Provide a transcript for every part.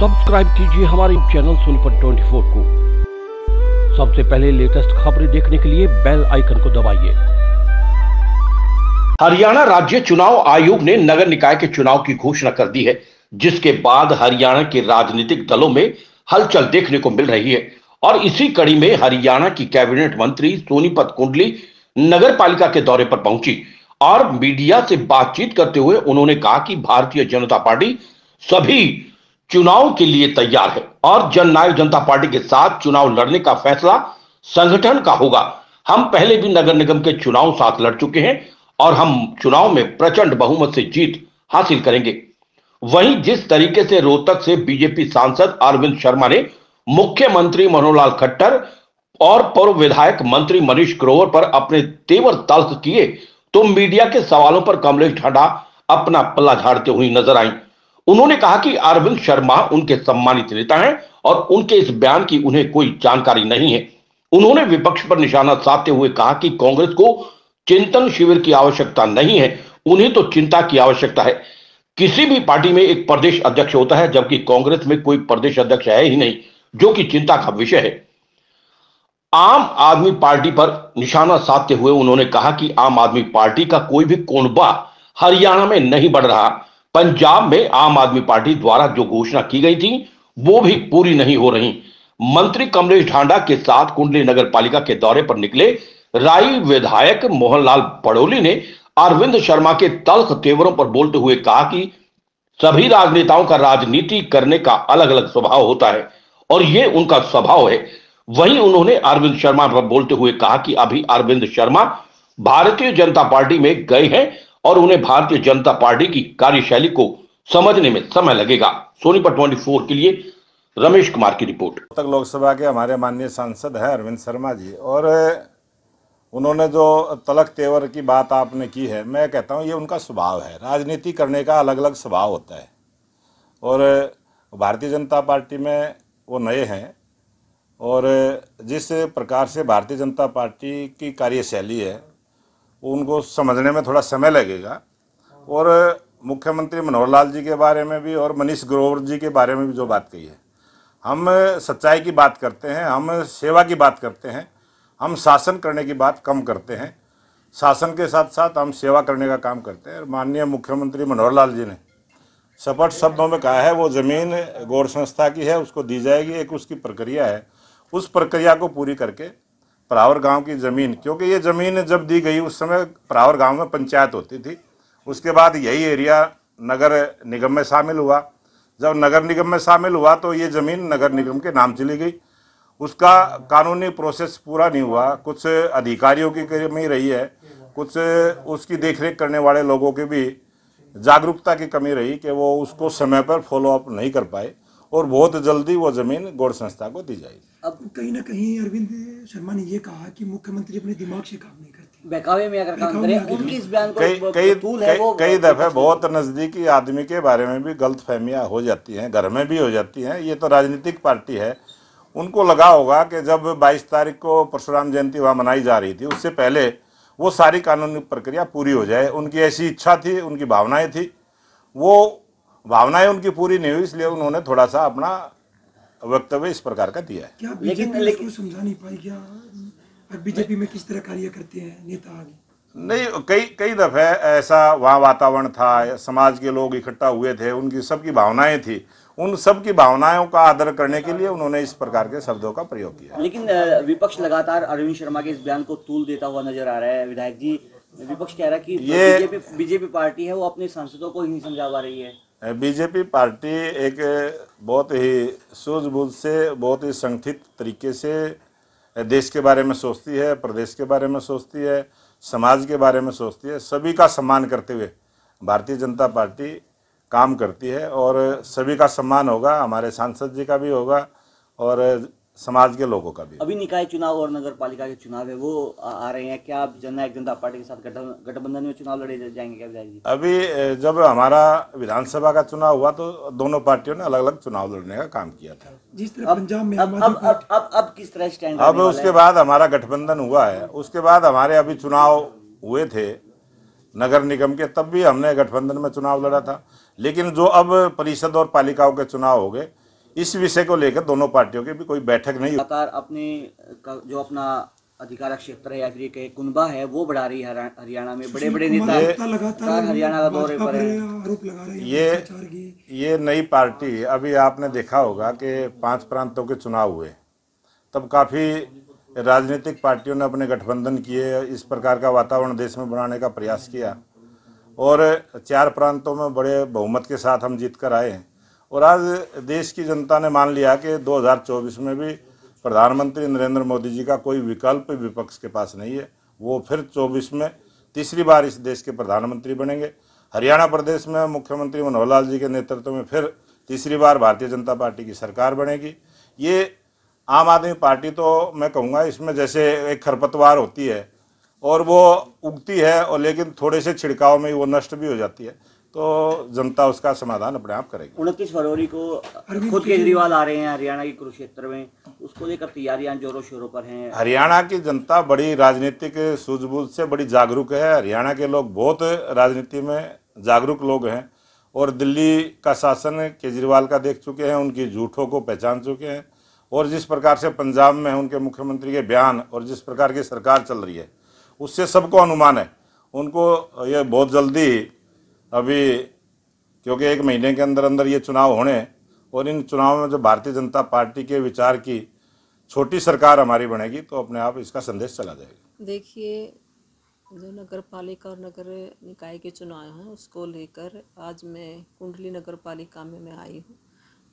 Subscribe कीजिए हमारे channel Sonipat 24 को। सबसे पहले लेटेस्ट खबरें देखने के लिए बेल आइकन को दबाइए। हरियाणा राज्य चुनाव आयोग ने नगर निकाय के चुनाव की घोषणा कर दी है, जिसके बाद हरियाणा के राजनीतिक दलों में हलचल देखने को मिल रही है। और इसी कड़ी में हरियाणा की कैबिनेट मंत्री सोनीपत कुंडली नगर पालिका के दौरे पर पहुँची और मीडिया से बातचीत करते हुए उन्होंने कहा कि भारतीय जनता पार्टी सभी चुनाव के लिए तैयार है और जननायक जनता पार्टी के साथ चुनाव लड़ने का फैसला संगठन का होगा। हम पहले भी नगर निगम के चुनाव साथ लड़ चुके हैं और हम चुनाव में प्रचंड बहुमत से जीत हासिल करेंगे। वहीं जिस तरीके से रोहतक से बीजेपी सांसद अरविंद शर्मा ने मुख्यमंत्री मनोहर लाल खट्टर और पूर्व विधायक मंत्री मनीष ग्रोवर पर अपने तेवर तल्ख किए तो मीडिया के सवालों पर कमलेश ढांडा अपना पल्ला झाड़ते हुए नज़र आई। उन्होंने कहा कि अरविंद शर्मा उनके सम्मानित नेता हैं और उनके इस बयान की उन्हें कोई जानकारी नहीं है। उन्होंने विपक्ष पर निशाना साधते हुए कहा कि कांग्रेस को चिंतन शिविर की आवश्यकता नहीं है, उन्हें तो चिंता की आवश्यकता है। किसी भी पार्टी में एक प्रदेश अध्यक्ष होता है, जबकि कांग्रेस में कोई प्रदेश अध्यक्ष है ही नहीं, जो कि चिंता का विषय है। आम आदमी पार्टी पर निशाना साधते हुए उन्होंने कहा कि आम आदमी पार्टी का कोई भी कोणबा हरियाणा में नहीं बढ़ रहा। पंजाब में आम आदमी पार्टी द्वारा जो घोषणा की गई थी, वो भी पूरी नहीं हो रही। मंत्री कमलेश ढांडा के साथ कुंडली नगर पालिका के दौरे पर निकले राई विधायक मोहनलाल पड़ोली ने अरविंद शर्मा के तल्ख तेवरों पर बोलते हुए कहा कि सभी राजनेताओं का राजनीति करने का अलग अलग स्वभाव होता है और ये उनका स्वभाव है। वहीं उन्होंने अरविंद शर्मा पर बोलते हुए कहा कि अभी अरविंद शर्मा भारतीय जनता पार्टी में गए हैं और उन्हें भारतीय जनता पार्टी की कार्यशैली को समझने में समय लगेगा। सोनीपत 24 के लिए रमेश कुमार की रिपोर्ट। तक लोकसभा के हमारे माननीय सांसद हैं अरविंद शर्मा जी, और उन्होंने जो तलक तेवर की बात आपने की है, मैं कहता हूँ ये उनका स्वभाव है। राजनीति करने का अलग अलग स्वभाव होता है। और भारतीय जनता पार्टी में वो नए हैं, और जिस प्रकार से भारतीय जनता पार्टी की कार्यशैली है उनको समझने में थोड़ा समय लगेगा। और मुख्यमंत्री मनोहर लाल जी के बारे में भी और मनीष ग्रोवर जी के बारे में भी जो बात कही है। हम सच्चाई की बात करते हैं, हम सेवा की बात करते हैं, हम शासन करने की बात कम करते हैं। शासन के साथ साथ हम सेवा करने का काम करते हैं। माननीय मुख्यमंत्री मनोहर लाल जी ने सपट शब्दों में कहा है, वो ज़मीन गौर संस्था की है, उसको दी जाएगी, एक उसकी प्रक्रिया है। उस प्रक्रिया को पूरी करके परावर गाँव की ज़मीन, क्योंकि ये ज़मीन जब दी गई, उस समय परावर गाँव में पंचायत होती थी। उसके बाद यही एरिया नगर निगम में शामिल हुआ। जब नगर निगम में शामिल हुआ तो ये ज़मीन नगर निगम के नाम चली गई। उसका कानूनी प्रोसेस पूरा नहीं हुआ। कुछ अधिकारियों की कमी रही है। कुछ उसकी देखरेख करने वाले लोगों की भी जागरूकता की कमी रही कि वो उसको समय पर फॉलो अप नहीं कर पाए। और बहुत जल्दी वो ज़मीन गौड़ संस्था को दी जाएगी। अब कहीं ना कहीं अरविंद शर्मा ने ये कहा कि मुख्यमंत्री अपने दिमाग से काम नहीं करते। बहकावे में अगर काम करें उनकी इस बयान को कई कई तूल है वो कई दफ़े बहुत नज़दीकी आदमी के बारे में भी गलत फहमियाँ हो जाती हैं घर में भी हो जाती हैं। ये तो राजनीतिक पार्टी है। उनको लगा होगा कि जब 22 तारीख को परशुराम जयंती वहाँ मनाई जा रही थी उससे पहले वो सारी कानूनी प्रक्रिया पूरी हो जाए। उनकी ऐसी इच्छा थी उनकी भावनाएँ थी। वो भावनाएँ उनकी पूरी नहीं हुई इसलिए उन्होंने थोड़ा सा अपना वक्तव्य इस प्रकार का दिया है। क्या लेकिन- बीजेपी लेकिन- समझा नहीं पाई? क्या बीजेपी में किस तरह कार्य करते हैं नेता आगे? नहीं कई कई दफ़े ऐसा वहाँ वातावरण था समाज के लोग इकट्ठा हुए थे उनकी सबकी भावनाएँ थी। उन सब की भावनाओं का आदर करने के लिए उन्होंने इस प्रकार के शब्दों का प्रयोग किया। लेकिन विपक्ष लगातार अरविंद शर्मा के इस बयान को तूल देता हुआ नज़र आ रहा है। विधायक जी विपक्ष कह रहा है कि ये- बीजेपी बीजेपी पार्टी है वो अपने सांसदों को ही नहीं समझा पा रही है। बीजेपी पार्टी एक बहुत ही सूझबूझ से, बहुत ही संगठित तरीके से देश के बारे में सोचती है, प्रदेश के बारे में सोचती है, समाज के बारे में सोचती है, सभी का सम्मान करते हुए भारतीय जनता पार्टी काम करती है और सभी का सम्मान होगा, हमारे सांसद जी का भी होगा और समाज के लोगों का भी। अभी निकाय चुनाव और नगर पालिका के चुनाव है वो आ, रहे हैं। क्या आप जननायक जनता पार्टी के साथ गठबंधन में चुनाव लड़े जाएँगे क्या विधायक जी? अभी जब हमारा विधानसभा का चुनाव हुआ तो दोनों पार्टियों ने अलग अलग चुनाव लड़ने का काम किया था। जिस तरह अब पंजाब में अब अब अब अब, अब किस तरह स्टैंड अब उसके बाद हमारा गठबंधन हुआ है उसके बाद हमारे अभी चुनाव हुए थे नगर निगम के तब भी हमने गठबंधन में चुनाव लड़ा था। लेकिन जो अब परिषद और पालिकाओं के चुनाव हो गए इस विषय को लेकर दोनों पार्टियों की भी कोई बैठक नहीं हुई। लगातार अपने जो अपना अधिकार क्षेत्र है या फिर कहे कुनबा है वो बढ़ा रही है हरियाणा में। बड़े बड़े नेता लगातार हरियाणा का दौरे पर है। आरोप लगा रहे हैं ये ये नई पार्टी अभी आपने देखा होगा कि पाँच प्रांतों के चुनाव हुए। तब काफ़ी राजनीतिक पार्टियों ने अपने गठबंधन किए इस प्रकार का वातावरण देश में बनाने का प्रयास किया। और चार प्रांतों में बड़े बहुमत के साथ हम जीत कर आए हैं। और आज देश की जनता ने मान लिया कि 2024 में भी प्रधानमंत्री नरेंद्र मोदी जी का कोई विकल्प विपक्ष के पास नहीं है। वो फिर 24 में तीसरी बार इस देश के प्रधानमंत्री बनेंगे। हरियाणा प्रदेश में मुख्यमंत्री मनोहर लाल जी के नेतृत्व में फिर तीसरी बार भारतीय जनता पार्टी की सरकार बनेगी। ये आम आदमी पार्टी तो मैं कहूँगा इसमें जैसे एक खरपतवार होती है और वो उगती है और लेकिन थोड़े से छिड़काव में वो नष्ट भी हो जाती है। तो जनता उसका समाधान अपने आप करेगी। उनतीस फरवरी को खुद केजरीवाल आ रहे हैं हरियाणा के कुरुक्षेत्र में। उसको लेकर तैयारियाँ जोरों शोरों पर हैं। हरियाणा की जनता बड़ी राजनीतिक सूझबूझ से बड़ी जागरूक है। हरियाणा के लोग बहुत राजनीति में जागरूक लोग हैं और दिल्ली का शासन केजरीवाल का देख चुके हैं उनकी झूठों को पहचान चुके हैं और जिस प्रकार से पंजाब में उनके मुख्यमंत्री के बयान और जिस प्रकार की सरकार चल रही है उससे सबको अनुमान है। उनको ये बहुत जल्दी अभी, क्योंकि एक महीने के अंदर अंदर ये चुनाव होने और इन चुनाव में जो भारतीय जनता पार्टी के विचार की छोटी सरकार हमारी बनेगी तो अपने आप इसका संदेश चला जाएगा। देखिए, जो नगर पालिका और नगर निकाय के चुनाव हैं, उसको लेकर आज मैं कुंडली नगर पालिका में मैं आई हूँ,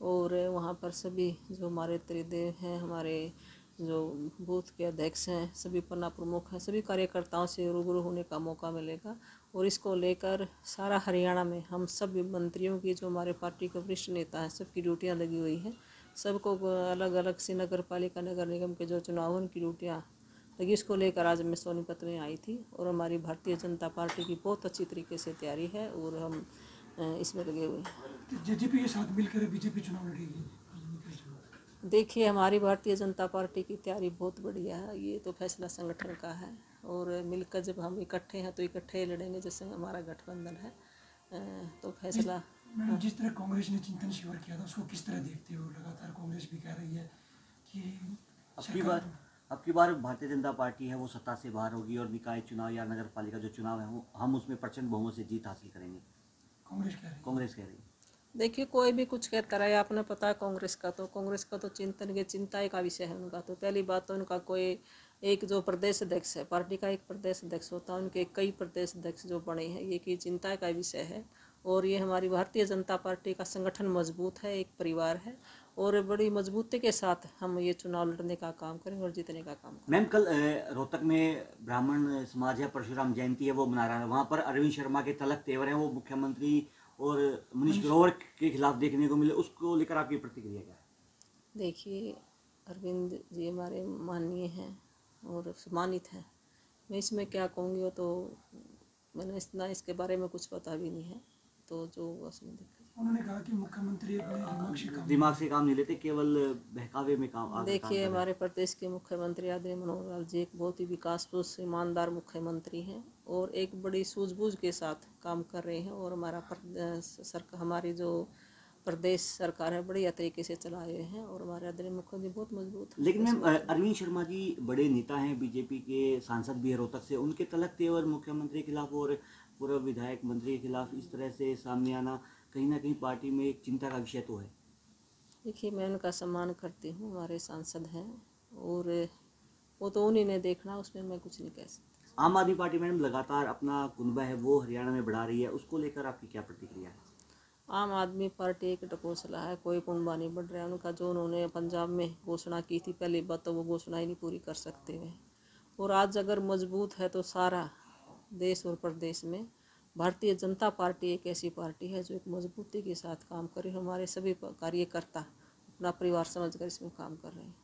और वहाँ पर सभी जो हमारे त्रिदेव हैं, हमारे जो बूथ के अध्यक्ष हैं, सभी पन्ना प्रमुख हैं, सभी कार्यकर्ताओं से रूबरू होने का मौका मिलेगा और इसको लेकर सारा हरियाणा में हम सभी मंत्रियों की, जो हमारे पार्टी के वरिष्ठ नेता हैं, सबकी ड्यूटियाँ लगी हुई हैं। सबको अलग अलग से नगर पालिका, नगर निगम के जो चुनाव उनकी ड्यूटियाँ लगी, इसको लेकर आज मैं सोनीपत में आई थी और हमारी भारतीय जनता पार्टी की बहुत अच्छी तरीके से तैयारी है और हम इसमें लगे हुए हैं। जे जे पी के साथ मिलकर बीजेपी चुनाव लड़ेगी? देखिए हमारी भारतीय जनता पार्टी की तैयारी बहुत बढ़िया है। ये तो फैसला संगठन का है और मिलकर जब हम इकट्ठे हैं तो इकट्ठे ही लड़ेंगे जैसे हमारा गठबंधन है। तो फैसला मैडम जिस तरह कांग्रेस ने चिंतन शिविर किया था उसको किस तरह देखते हो? लगातार कांग्रेस भी कह रही है कि अब की बार अब की बार भारतीय जनता पार्टी है वो सत्ता से बाहर होगी और निकाय चुनाव या नगर पालिका जो चुनाव है वो हम उसमें प्रचंड बहुमत से जीत हासिल करेंगे। कांग्रेस कह रही है। कांग्रेस कह रही है। देखिए, कोई भी कुछ कहता रहे, आपने पता है कांग्रेस का तो कांग्रेस का तो चिंतन के चिंता का विषय है उनका तो पहली बात तो उनका कोई एक जो प्रदेश अध्यक्ष है, पार्टी का एक प्रदेश अध्यक्ष होता है, उनके कई प्रदेश अध्यक्ष जो बने हैं, ये की चिंता का विषय है, और ये हमारी भारतीय जनता पार्टी का संगठन मज़बूत है, एक परिवार है, और बड़ी मजबूती के साथ हम ये चुनाव लड़ने का काम करेंगे और जीतने का काम करेंगे। मैम, कल रोहतक में ब्राह्मण समाज है, परशुराम जयंती है, वो मना रहा है, वहाँ पर अरविंद शर्मा के तलक तेवर हैं, वो मुख्यमंत्री और मनीष ग्रोवर के खिलाफ देखने को मिले उसको लेकर आपकी प्रतिक्रिया क्या है? देखिए अरविंद जी हमारे माननीय हैं और सम्मानित हैं। मैं इसमें क्या कहूँगी वो तो मैंने इतना इसके बारे में कुछ पता भी नहीं है। तो जो उसमें दिक्कत उन्होंने कहा कि मुख्यमंत्री अपने दिमाग से काम दिमाग से काम नहीं लेते केवल बहकावे में काम देखिए। हमारे प्रदेश के मुख्यमंत्री आदरणीय मनोहर लाल जी एक बहुत ही विकासपुरुष ईमानदार मुख्यमंत्री हैं और एक बड़ी सूझबूझ के साथ काम कर रहे हैं और हमारा सरकार हमारी जो प्रदेश सरकार है बढ़िया तरीके से चलाए हुए हैं और हमारे आदरणीय मुख्यमंत्री बहुत मज़बूत हैं लेकिन मैम अरविंद शर्मा जी बड़े नेता हैं बीजेपी के सांसद भी है रोहतक से उनके तलक तेवर मुख्यमंत्री के खिलाफ और पूर्व विधायक मंत्री के खिलाफ इस तरह से सामने आना कहीं ना कहीं पार्टी में एक चिंता का विषय तो है। देखिए मैं उनका सम्मान करती हूँ हमारे सांसद हैं और वो तो उन्हीं ने देखना उसमें मैं कुछ नहीं कह सकती। आम आदमी पार्टी मैडम लगातार अपना कुनबा है वो हरियाणा में बढ़ा रही है उसको लेकर आपकी क्या प्रतिक्रिया है? आम आदमी पार्टी एक टकोसला है कोई कुंबा नहीं बढ़ रहा है। उनका जो उन्होंने पंजाब में घोषणा की थी पहली बात तो वो घोषणा ही नहीं पूरी कर सकते हुए और आज अगर मज़बूत है तो सारा देश और प्रदेश में। भारतीय जनता पार्टी एक ऐसी पार्टी है जो एक मजबूती के साथ काम करे हमारे सभी कार्यकर्ता अपना परिवार समझकर इसमें काम कर रहे हैं।